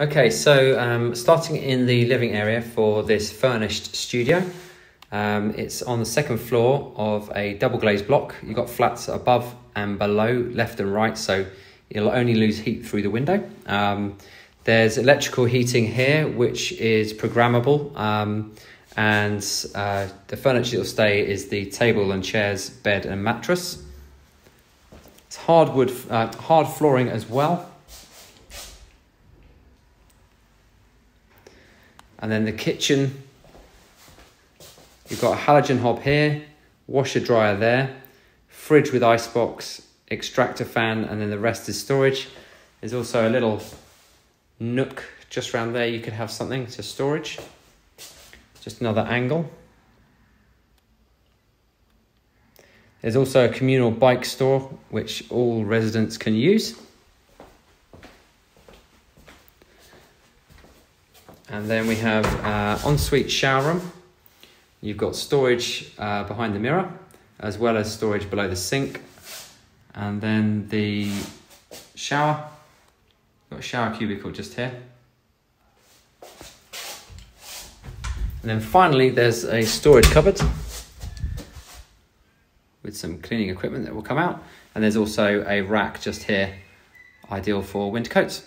Okay, so um, starting in the living area for this furnished studio. Um, it's on the second floor of a double glazed block. You've got flats above and below, left and right, so you'll only lose heat through the window. Um, there's electrical heating here, which is programmable, um, and uh, the furniture that'll stay is the table and chairs, bed, and mattress. It's hardwood, uh, hard flooring as well. And then the kitchen, you've got a halogen hob here, washer dryer there, fridge with icebox, extractor fan, and then the rest is storage. There's also a little nook just around there. You could have something to storage. Just another angle. There's also a communal bike store which all residents can use. And then we have uh, ensuite shower room. You've got storage uh, behind the mirror, as well as storage below the sink. And then the shower, got a shower cubicle just here. And then finally, there's a storage cupboard with some cleaning equipment that will come out. And there's also a rack just here, ideal for winter coats.